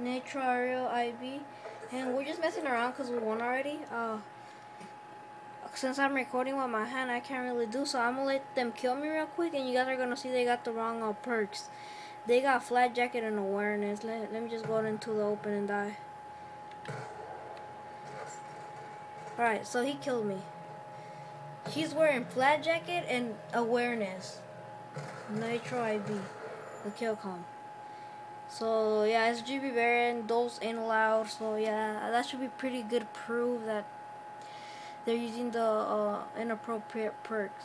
Nitro Aerial IB, and we're just messing around because we won already. Uh, since I'm recording with my hand, I can't really do so. I'm gonna let them kill me real quick, and you guys are gonna see they got the wrong uh, perks. They got flak jacket and awareness. Let, let me just go into the open and die. Alright, so he killed me. He's wearing flak jacket and awareness. Nitro IB. The kill cam. So yeah, it's GB Baron, those ain't allowed. So yeah, that should be pretty good proof that they're using the uh, inappropriate perks.